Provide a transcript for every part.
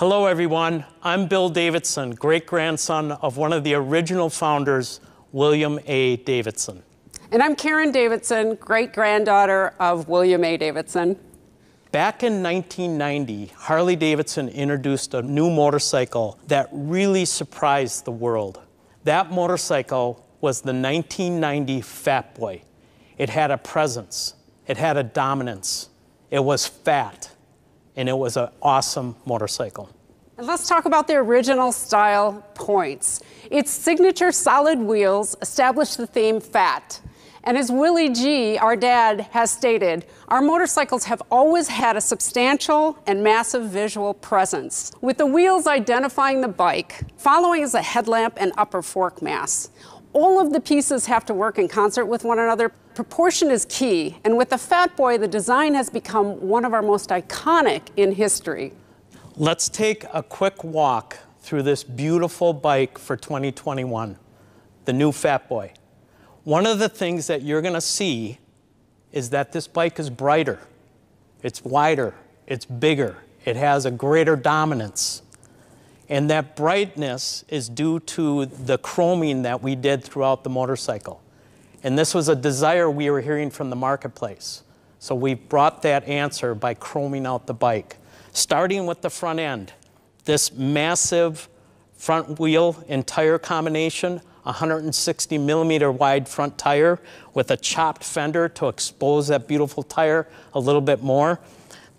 Hello, everyone. I'm Bill Davidson, great grandson of one of the original founders, William A. Davidson. And I'm Karen Davidson, great granddaughter of William A. Davidson. Back in 1990, Harley Davidson introduced a new motorcycle that really surprised the world. That motorcycle was the 1990 Fat Boy. It had a presence, it had a dominance, it was fat, and it was an awesome motorcycle. And let's talk about the original style points. Its signature solid wheels established the theme fat. And as Willie G., our dad, has stated, our motorcycles have always had a substantial and massive visual presence, with the wheels identifying the bike. Following is a headlamp and upper fork mass. All of the pieces have to work in concert with one another. Proportion is key, and with the Fat Boy, the design has become one of our most iconic in history. Let's take a quick walk through this beautiful bike for 2021, the new Fat Boy. One of the things that you're going to see is that this bike is brighter, it's wider, it's bigger, it has a greater dominance. And that brightness is due to the chroming that we did throughout the motorcycle. And this was a desire we were hearing from the marketplace. So we brought that answer by chroming out the bike. Starting with the front end, this massive front wheel and tire combination 160 millimeter wide front tire with a chopped fender to expose that beautiful tire a little bit more.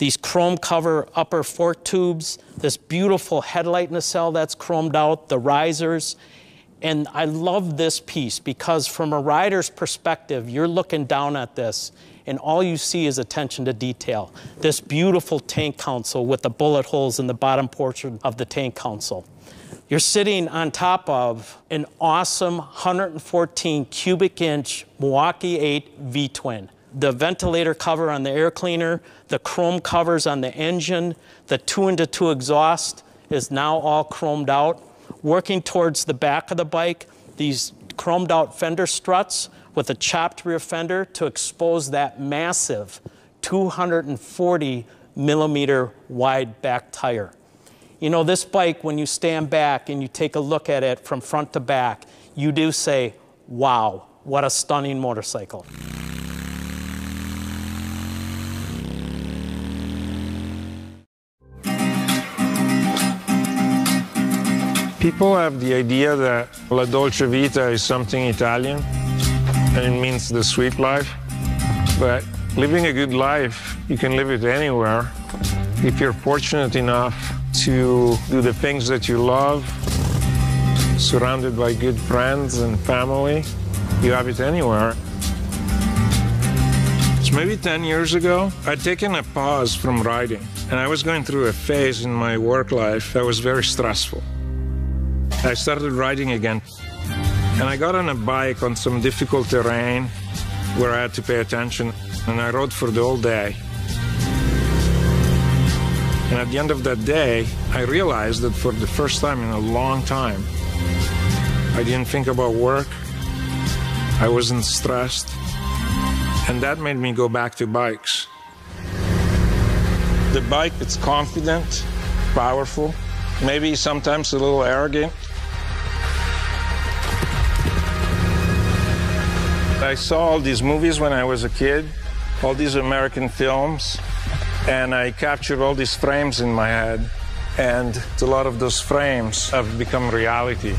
These chrome cover upper fork tubes, this beautiful headlight nacelle that's chromed out, the risers. And I love this piece because from a rider's perspective, you're looking down at this and all you see is attention to detail. This beautiful tank console with the bullet holes in the bottom portion of the tank console. You're sitting on top of an awesome 114 cubic inch Milwaukee 8 V-twin. The ventilator cover on the air cleaner, the chrome covers on the engine, the two into two exhaust is now all chromed out. Working towards the back of the bike, these chromed out fender struts with a chopped rear fender to expose that massive 240 millimeter wide back tire. You know, this bike, when you stand back and you take a look at it from front to back, you do say, wow, what a stunning motorcycle. People have the idea that La Dolce Vita is something Italian and it means the sweet life. But living a good life, you can live it anywhere if you're fortunate enough to do the things that you love, surrounded by good friends and family. You have it anywhere. So maybe 10 years ago, I'd taken a pause from riding, and I was going through a phase in my work life that was very stressful. I started riding again, and I got on a bike on some difficult terrain where I had to pay attention, and I rode for the whole day. And at the end of that day, I realized that for the first time in a long time, I didn't think about work. I wasn't stressed. And that made me go back to bikes. The bike, it's confident, powerful, maybe sometimes a little arrogant. I saw all these movies when I was a kid, all these American films, and I captured all these frames in my head. And a lot of those frames have become reality.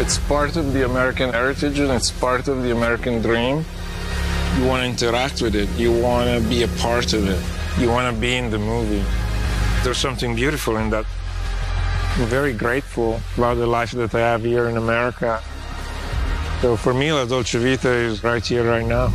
It's part of the American heritage and it's part of the American dream. You want to interact with it, you want to be a part of it, you want to be in the movie. There's something beautiful in that. I'm very grateful about the life that I have here in America. So for me, La Dolce Vita is right here, right now.